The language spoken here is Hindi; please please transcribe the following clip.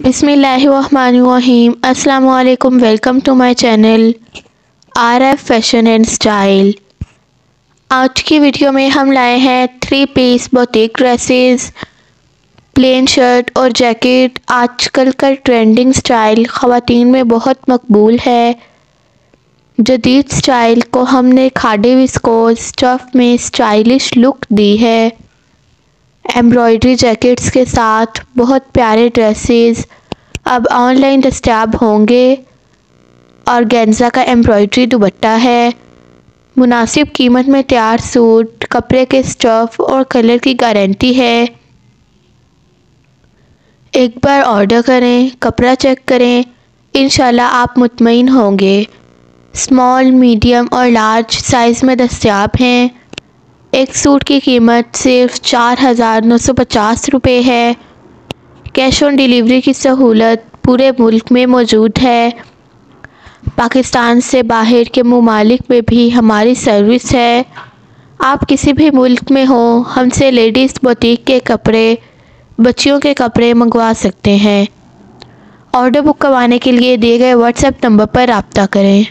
बिसमीम अस्सलाम welcome to my channel R F fashion and style. आज की वीडियो में हम लाए हैं three piece boutique dresses plain shirt और जैकेट आजकल का ट्रेंडिंग स्टाइल ख़वातीन में बहुत मकबूल है। जदीद स्टाइल को हमने खाडे विस्कोस स्टफ़ में स्टाइलिश लुक दी है। एम्ब्रॉयडरी जैकेट्स के साथ बहुत प्यारे ड्रेसेस, अब ऑनलाइन दस्तियाब होंगे। और गेंजा का एम्ब्रॉयडरी दुबट्टा है। मुनासिब कीमत में तैयार सूट, कपड़े के स्टफ़ और कलर की गारंटी है। एक बार ऑर्डर करें, कपड़ा चेक करें इन आप मुतमिन होंगे। स्मॉल, मीडियम और लार्ज साइज़ में दस्तियाब हैं। एक सूट की कीमत सिर्फ़ चार हज़ार नौ सौ पचास रुपये है। कैश ऑन डिलीवरी की सहूलत पूरे मुल्क में मौजूद है। पाकिस्तान से बाहर के ममालिक में भी हमारी सर्विस है। आप किसी भी मुल्क में हो, हमसे लेडीज़ बुटीक के कपड़े, बच्चियों के कपड़े मंगवा सकते हैं। ऑर्डर बुक करवाने के लिए दिए गए व्हाट्सएप नंबर पर रबता करें।